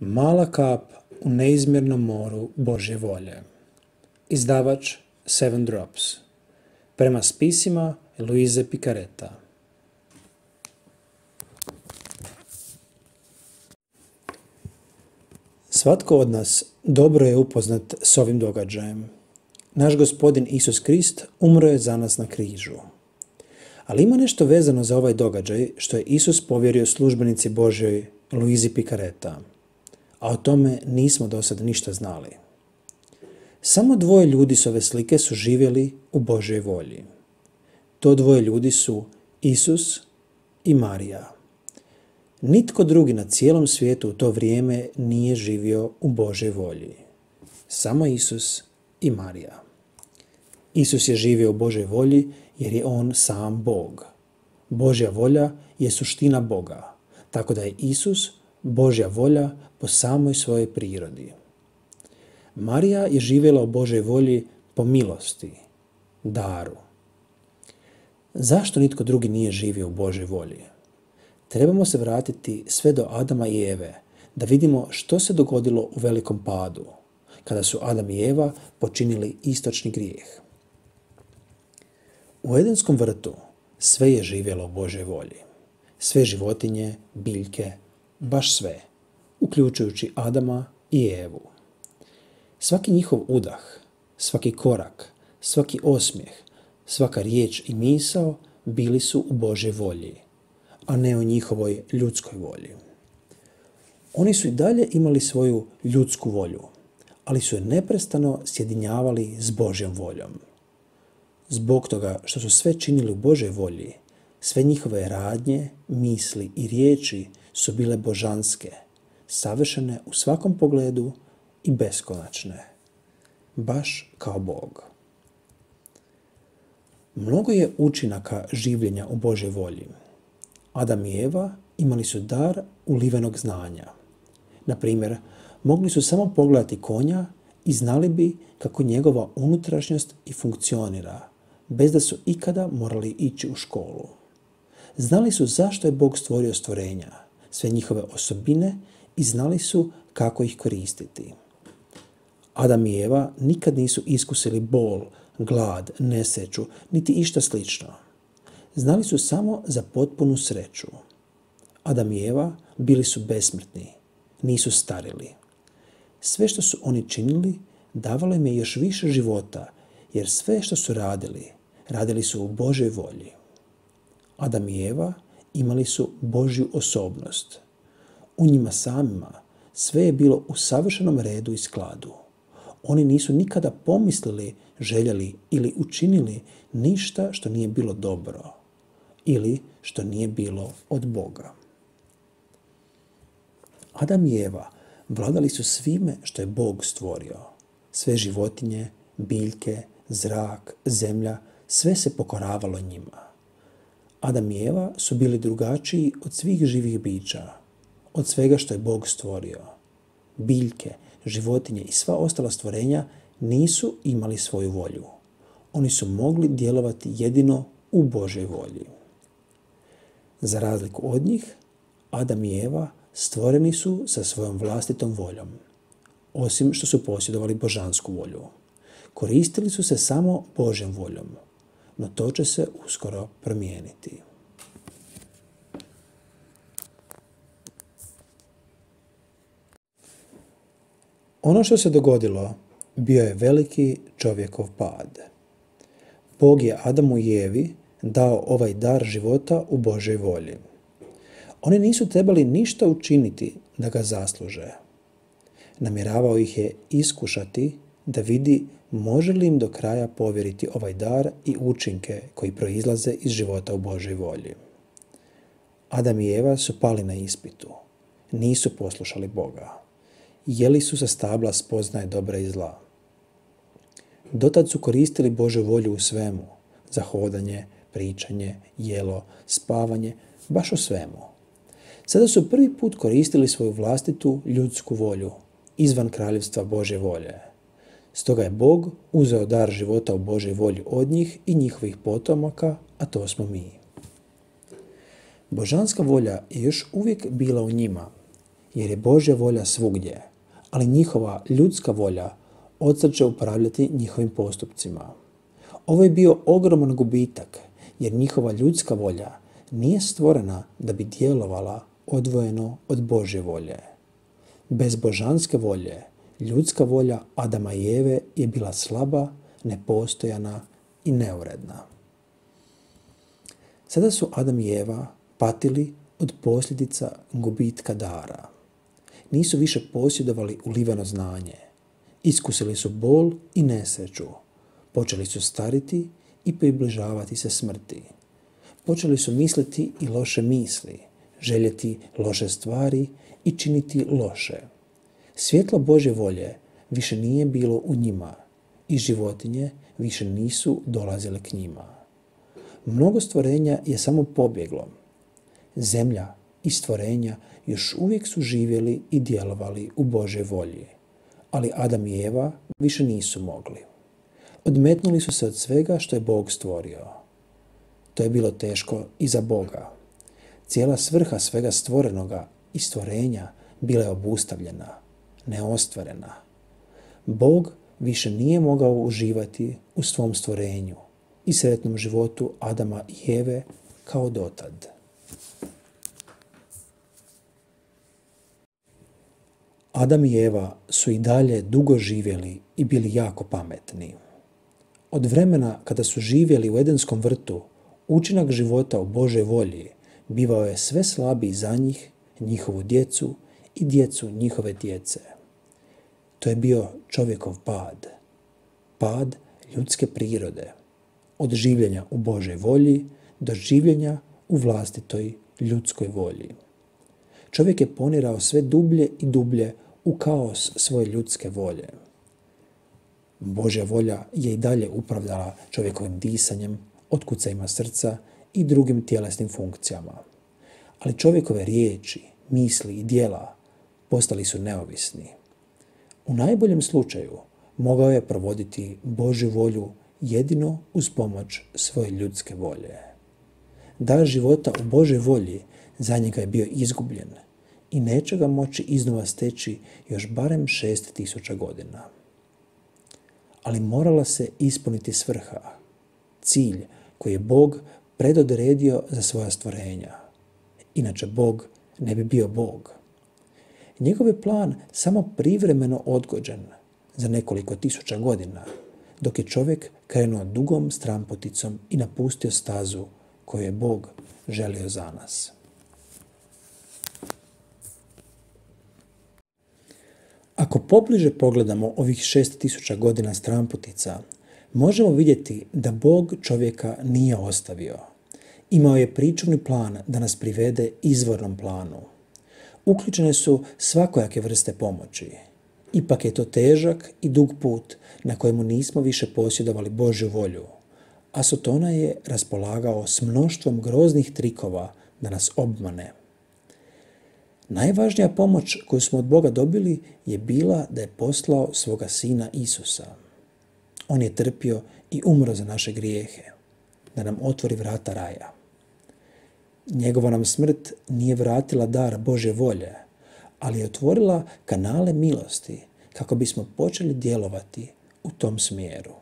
Mala kap u neizmjernom moru Božje volje. Izdavač Seven Drops. Prema spisima Luize Picareta. Svatko od nas dobro je upoznat s ovim događajem. Naš gospodin Isus Krist umro je za nas na križu. Ali ima nešto vezano za ovaj događaj što je Isus povjerio službenici Božjoj Luizi Picareta a o tome nismo do sada ništa znali. Samo dvoje ljudi s ove slike su živjeli u Božoj volji. To dvoje ljudi su Isus i Marija. Nitko drugi na cijelom svijetu u to vrijeme nije živio u Božoj volji. Samo Isus i Marija. Isus je živio u Božoj volji jer je On sam Bog. Božja volja je suština Boga, tako da je Isus Božja volja po samoj svojoj prirodi. Marija je živjela u Božoj volji po milosti, daru. Zašto nitko drugi nije živio u Božoj volji? Trebamo se vratiti sve do Adama i Eve, da vidimo što se dogodilo u velikom padu, kada su Adam i Eva počinili istočni grijeh. U Edenskom vrtu sve je živjelo u Božoj volji. Sve životinje, biljke, baš sve, uključujući Adama i Evu. Svaki njihov udah, svaki korak, svaki osmijeh, svaka riječ i misao bili su u Božoj volji, a ne u njihovoj ljudskoj volji. Oni su i dalje imali svoju ljudsku volju, ali su je neprestano sjedinjavali s Božjom voljom. Zbog toga što su sve činili u Božoj volji, sve njihove radnje, misli i riječi su bile božanske, savršene u svakom pogledu i beskonačne, baš kao Bog. Mnogo je učinaka življenja u Božoj volji. Adam i Eva imali su dar ulivenog znanja. Na primjer, mogli su samo pogledati konja i znali bi kako njegova unutrašnjost i funkcionira, bez da su ikada morali ići u školu. Znali su zašto je Bog stvorio stvorenja, sve njihove osobine i znali su kako ih koristiti. Adam i Eva nikad nisu iskusili bol, glad, nesreću, niti išta slično. Znali su samo za potpunu sreću. Adam i Eva bili su besmrtni, nisu starili. Sve što su oni činili davalo im je još više života, jer sve što su radili, radili su u Božoj volji. Adam i Eva imali su Božju osobnost. U njima samima sve je bilo u savršenom redu i skladu. Oni nisu nikada pomislili, željeli ili učinili ništa što nije bilo dobro ili što nije bilo od Boga. Adam i Eva vladali su svime što je Bog stvorio. Sve životinje, biljke, zrak, zemlja, sve se pokoravalo njima. Adam i Eva su bili drugačiji od svih živih bića, od svega što je Bog stvorio. Biljke, životinje i sva ostala stvorenja nisu imali svoju volju. Oni su mogli djelovati jedino u Božoj volji. Za razliku od njih, Adam i Eva stvoreni su sa svojom vlastitom voljom, osim što su posjedovali božansku volju. Koristili su se samo Božjom voljom, no to će se uskoro promijeniti. Ono što se dogodilo bio je veliki čovjekov pad. Bog je Adamu i Evi dao ovaj dar života u Božoj volji. Oni nisu trebali ništa učiniti da ga zasluže. Namjeravao ih je iskušati da vidi može li im do kraja povjeriti ovaj dar i učinke koji proizlaze iz života u Božoj volji. Adam i Eva su pali na ispitu. Nisu poslušali Boga. Jeli su sa stabla spoznaje dobra i zla. Dotad su koristili Božu volju u svemu. Za hodanje, pričanje, jelo, spavanje, baš o svemu. Sada su prvi put koristili svoju vlastitu ljudsku volju izvan kraljevstva Bože volje. Stoga je Bog uzeo dar života u Božoj volji od njih i njihovih potomaka, a to smo mi. Božanska volja je još uvijek bila u njima jer je Božja volja svugdje, ali njihova ljudska volja će upravljati njihovim postupcima. Ovo je bio ogroman gubitak, jer njihova ljudska volja nije stvorena da bi djelovala odvojeno od Božje volje. Bez božanske volje, ljudska volja Adama i Eve je bila slaba, nepostojana i neuredna. Sada su Adam i Eva patili od posljedica gubitka dara. Nisu više posjedovali uliveno znanje. Iskusili su bol i nesreću. Počeli su stariti i približavati se smrti. Počeli su misliti i loše misli, željeti loše stvari i činiti loše. Svjetlo Bože volje više nije bilo u njima i životinje više nisu dolazile k njima. Mnogo stvorenja je samo pobjeglo. Zemlja i stvorenja još uvijek su živjeli i djelovali u Bože volji, ali Adam i Eva više nisu mogli. Odmetnuli su se od svega što je Bog stvorio. To je bilo teško i za Boga. Cijela svrha svega stvorenoga i stvorenja bila je obustavljena, neostvarena. Bog više nije mogao uživati u svom stvorenju i sretnom životu Adama i Eve kao dotad. Adam i Eva su i dalje dugo živjeli i bili jako pametni. Od vremena kada su živjeli u Edenskom vrtu, učinak života u Božoj volji bivao je sve slabiji za njih, njihovu djecu i djecu njihove djece. To je bio čovjekov pad, pad ljudske prirode, od življenja u Božoj volji do življenja u vlastitoj ljudskoj volji. Čovjek je ponirao sve dublje i dublje u kaos svoje ljudske volje. Božja volja je i dalje upravljala čovjekovim disanjem, otkucajima srca i drugim tjelesnim funkcijama. Ali čovjekove riječi, misli i dijela postali su neovisni. U najboljem slučaju mogao je provoditi Božju volju jedino uz pomoć svoje ljudske volje. Dar života u Božoj volji za njega je bio izgubljen i neće ga moći iznova steći još barem šest tisuća godina. Ali morala se ispuniti svrha, cilj koji je Bog predodredio za svoja stvorenja. Inače Bog ne bi bio Bog. Njegov je plan samo privremeno odgođen za nekoliko tisuća godina, dok je čovjek krenuo dugom strampoticom i napustio stazu koju je Bog želio za nas. Ako pobliže pogledamo ovih šest tisuća godina stramputica, možemo vidjeti da Bog čovjeka nije ostavio. Imao je pričuvni plan da nas privede izvornom planu. Uključene su svakojake vrste pomoći. Ipak je to težak i dug put na kojemu nismo više posjedovali Božju volju, a Sotona je raspolagao s mnoštvom groznih trikova da nas obmane. Najvažnija pomoć koju smo od Boga dobili je bila da je poslao svoga sina Isusa. On je trpio i umro za naše grijehe, da nam otvori vrata raja. Njegova nam smrt nije vratila dar Bože volje, ali je otvorila kanale milosti kako bismo počeli djelovati u tom smjeru.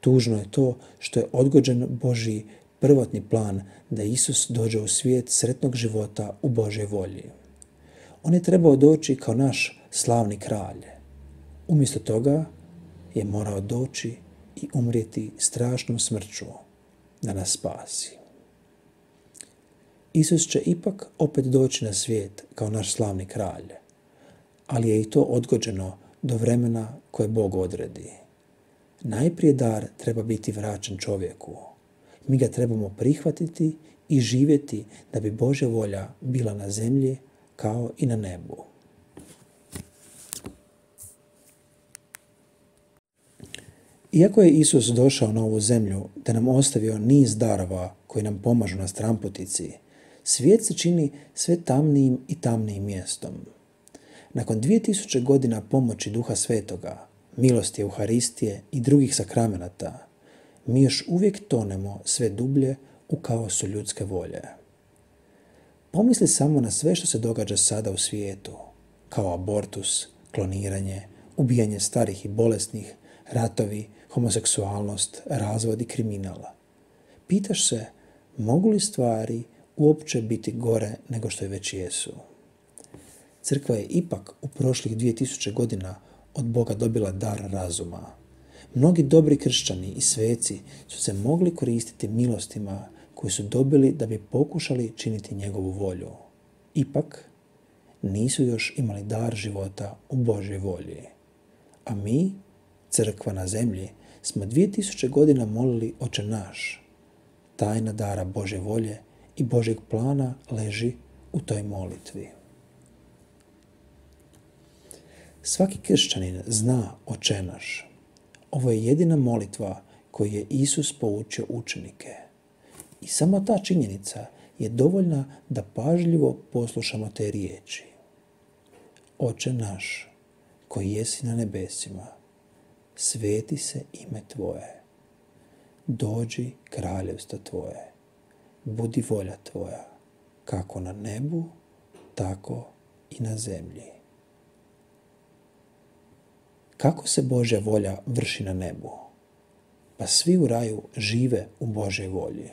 Tužno je to što je odgođen Boži prvotni plan da Isus dođe u svijet sretnog života u Božoj volji. On je trebao doći kao naš slavni kralj. Umjesto toga je morao doći i umrijeti strašnom smrću da nas spasi. Isus će ipak opet doći na svijet kao naš slavni kralj, ali je i to odgođeno do vremena koje Bog odredi. Najprije dar treba biti vraćen čovjeku. Mi ga trebamo prihvatiti i živjeti da bi Božja volja bila na zemlji kao i na nebu. Iako je Isus došao na ovu zemlju te nam ostavio niz darova koji nam pomažu na strampotici, svijet se čini sve tamnijim i tamnijim mjestom. Nakon 2000 godina pomoći Duha Svetoga, milosti Euharistije i drugih sakramenata, mi još uvijek tonemo sve dublje u kaosu ljudske volje. Pomisli samo na sve što se događa sada u svijetu, kao abortus, kloniranje, ubijanje starih i bolesnih, ratovi, homoseksualnost, razvod i kriminala. Pitaš se, mogu li stvari uopće biti gore nego što je već jesu? Crkva je ipak u prošlih 2000 godina od Boga dobila dar razuma. Mnogi dobri kršćani i sveci su se mogli koristiti milostima koje su dobili da bi pokušali činiti njegovu volju. Ipak, nisu još imali dar života u Božoj volji. A mi, crkva na zemlji, smo 2000 godina molili oče naš. Tajna dara Bože volje i Božeg plana leži u toj molitvi. Svaki kršćanin zna oče naš. Ovo je jedina molitva koju je Isus poučio učenike. I samo ta činjenica je dovoljna da pažljivo poslušamo te riječi. Oče naš, koji jesi na nebesima, sveti se ime Tvoje. Dođi kraljevstvo Tvoje. Budi volja Tvoja, kako na nebu, tako i na zemlji. Kako se Božja volja vrši na nebu? Pa svi u raju žive u Božoj volji.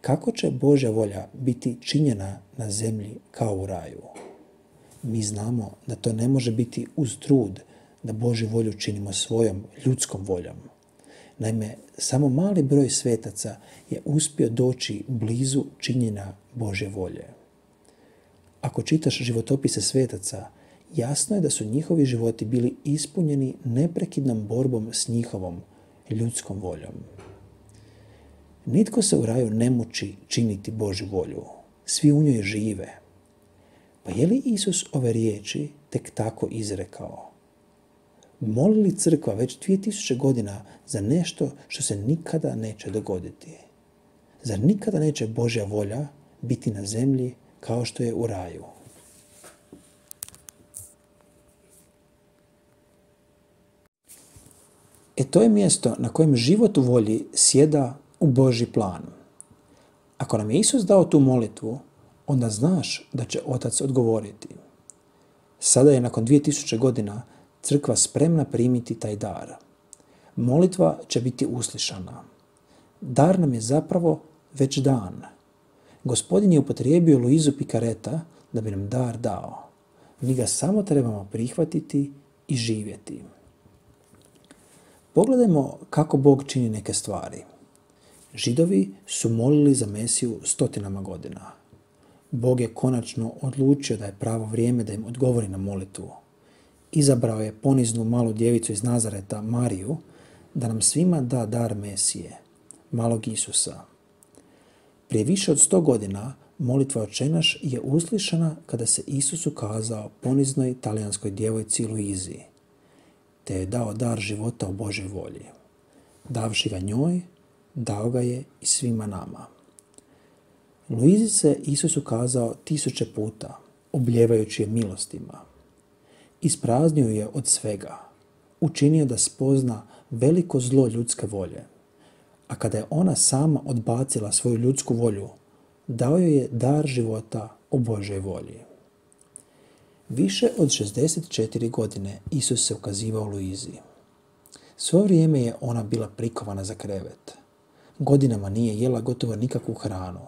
Kako će Božja volja biti činjena na zemlji kao u raju? Mi znamo da to ne može biti uz trud da Božju volju činimo svojom ljudskom voljom. Naime, samo mali broj svetaca je uspio doći blizu činjenja Božje volje. Ako čitaš životopise svetaca, jasno je da su njihovi životi bili ispunjeni neprekidnom borbom s njihovom ljudskom voljom. Nitko se u raju ne muči činiti Božju volju. Svi u njoj žive. Pa je li Isus ove riječi tek tako izrekao? Moli li crkva već 2000 godina za nešto što se nikada neće dogoditi? Zar nikada neće Božja volja biti na zemlji kao što je u raju? E to je mjesto na kojem život u volji sjeda u Boži plan. Ako nam je Isus dao tu molitvu, onda znaš da će Otac odgovoriti. Sada je nakon 2000 godina crkva spremna primiti taj dar. Molitva će biti uslišana. Dar nam je zapravo već dan. Gospodin je upotrijebio Luizu Pikareta da bi nam dar dao. Mi ga samo trebamo prihvatiti i živjeti. Pogledajmo kako Bog čini neke stvari. Židovi su molili za Mesiju stotinama godina. Bog je konačno odlučio da je pravo vrijeme da im odgovori na molitvu. Izabrao je poniznu malu djevicu iz Nazareta, Mariju, da nam svima da dar Mesije, malog Isusa. Prije više od sto godina molitva očenaš je uslišana kada se Isus ukazao poniznoj talijanskoj djevojci Luizi, te je dao dar života u Božoj volji. Davši ga njoj, dao ga je i svima nama. Luizi se Isus ukazao tisuće puta, obljevajući je milostima. Ispraznio je od svega, učinio da spozna veliko zlo ljudske volje. A kada je ona sama odbacila svoju ljudsku volju, dao joj je dar života u Božoj volji. Više od 64 godine Isus se ukazivao Luizi. Svo vrijeme je ona bila prikovana za krevet. Godinama nije jela gotovo nikakvu hranu.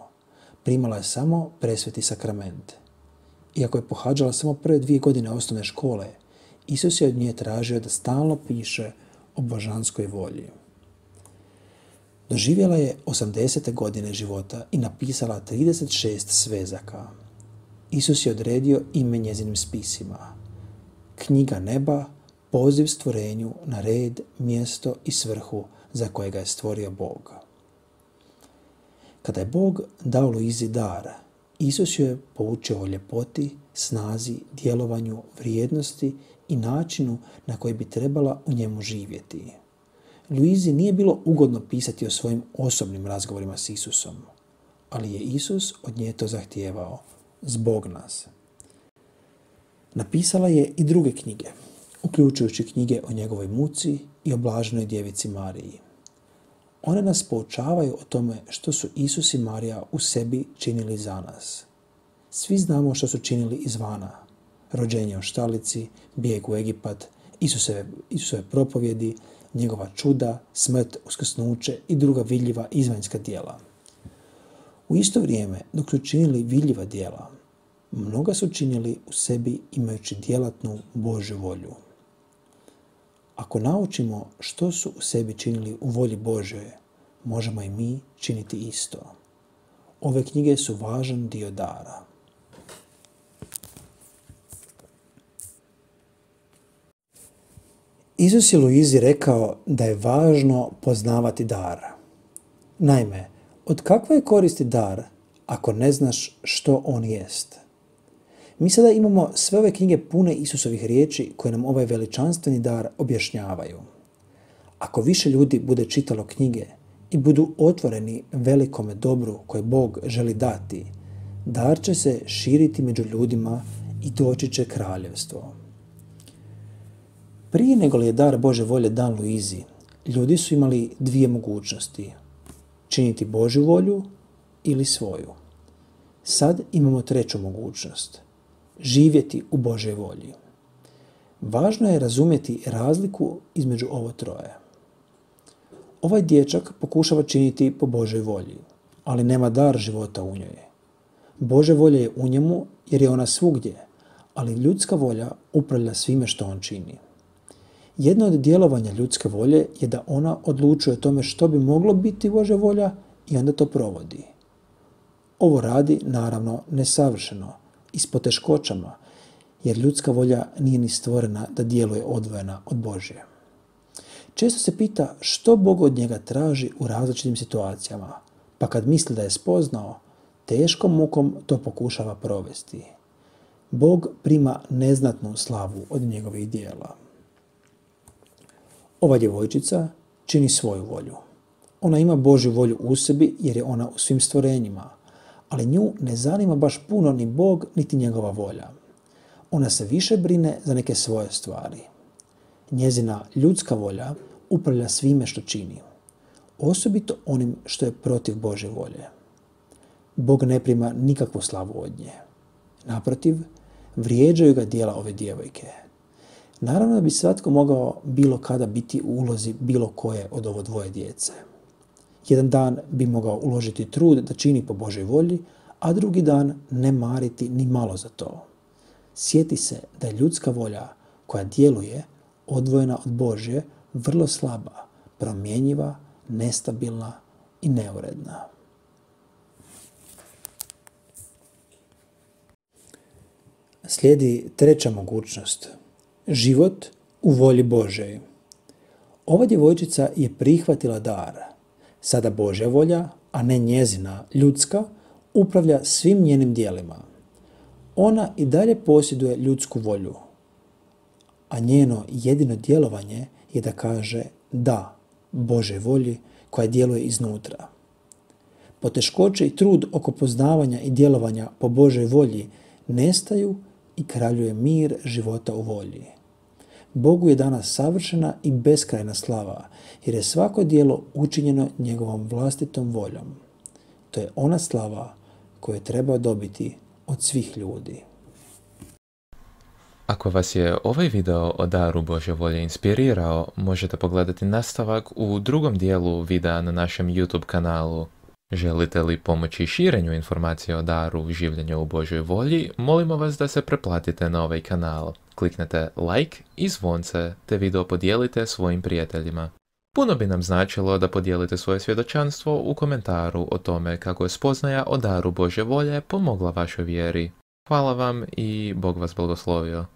Primala je samo presveti sakrament. Iako je pohađala samo prve dvije godine osnovne škole, Isus je od nje tražio da stalno piše o božanskoj volji. Doživjela je 80. godine života i napisala 36 svezaka. Isus je odredio ime njezinim spisima. Knjiga neba, poziv stvorenju na red, mjesto i svrhu za kojega je stvorio Bog. Kada je Bog dao Luizi dar, Isus je poučio o ljepoti, snazi, djelovanju, vrijednosti i načinu na koji bi trebala u njemu živjeti. Luizi nije bilo ugodno pisati o svojim osobnim razgovorima s Isusom, ali je Isus od nje to zahtijevao, zbog nas. Napisala je i druge knjige, uključujući knjige o njegovoj muci i o blažnoj djevici Mariji. One nas poučavaju o tome što su Isus i Marija u sebi činili za nas. Svi znamo što su činili izvana. Rođenje u štalici, bijeg u Egipat, Isusove, Isusove propovjedi, njegova čuda, smrt, uskrsnuće i druga vidljiva izvanjska djela. U isto vrijeme, dok su činili vidljiva djela, mnoga su činili u sebi imajući djelatnu Božju volju. Ako naučimo što su u sebi činili u volji Božoj, možemo i mi činiti isto. Ove knjige su važan dio dara. Isus je Luizi rekao da je važno poznavati dar. Naime, od kakve je koristi dar ako ne znaš što on jest? Mi sada imamo sve ove knjige pune Isusovih riječi koje nam ovaj veličanstveni dar objašnjavaju. Ako više ljudi bude čitalo knjige i budu otvoreni velikome dobru koje Bog želi dati, dar će se širiti među ljudima i doći će kraljevstvo. Prije nego li je dar Bože volje dan Luizi, ljudi su imali dvije mogućnosti. Činiti Božju volju ili svoju. Sad imamo treću mogućnost. Živjeti u Božoj volji. Važno je razumjeti razliku između ovo troje. Ovaj dječak pokušava činiti po Božoj volji, ali nema dar života u njoj. Bože volja je u njemu jer je ona svugdje, ali ljudska volja upravlja svime što on čini. Jedno od djelovanja ljudske volje je da ona odlučuje o tome što bi moglo biti Božja volja i onda to provodi. Ovo radi, naravno, nesavršeno i s poteškoćama, jer ljudska volja nije ni stvorena da djeluje odvojena od Božje. Često se pita što Bog od njega traži u različitim situacijama, pa kad misli da je spoznao, teškom mukom to pokušava provesti. Bog prima neznatnu slavu od njegovih dijela. Ova djevojčica čini svoju volju. Ona ima Božju volju u sebi jer je ona u svim stvorenjima, ali nju ne zanima baš puno ni Bog niti njegova volja. Ona se više brine za neke svoje stvari. Njezina ljudska volja upravlja svime što čini, osobito onim što je protiv Bože volje. Bog ne prima nikakvu slavu od nje. Naprotiv, vrijeđaju ga dijela ove djevojke. Naravno da bi svatko mogao bilo kada biti u ulozi bilo koje od ovo dvoje djece. Jedan dan bi mogao uložiti trud da čini po Božoj volji, a drugi dan ne mariti ni malo za to. Sjeti se da je ljudska volja koja djeluje odvojena od Božje vrlo slaba, promjenjiva, nestabilna i neuredna. Slijedi treća mogućnost. Život u volji Božoj. Ova djevojčica je prihvatila dar. Sada Božja volja, a ne njezina, ljudska, upravlja svim njenim dijelima. Ona i dalje posjeduje ljudsku volju, a njeno jedino djelovanje je da kaže da Bože volji koja djeluje iznutra. Poteškoće i trud oko poznavanja i djelovanja po Božoj volji nestaju i kraljuje mir života u volji. Bogu je danas savršena i beskrajna slava, jer je svako dijelo učinjeno njegovom vlastitom voljom. To je ona slava koju treba dobiti od svih ljudi. Ako vas je ovaj video o daru Bože volje inspirirao, možete pogledati nastavak u drugom dijelu videa na našem YouTube kanalu. Želite li pomoći širenju informacije o daru življenja u Božoj volji, molimo vas da se preplatite na ovaj kanal. Kliknete like i zvonce te video podijelite svojim prijateljima. Puno bi nam značilo da podijelite svoje svjedočanstvo u komentaru o tome kako je spoznaja o daru Bože volje pomogla vašoj vjeri. Hvala vam i Bog vas blagoslovio.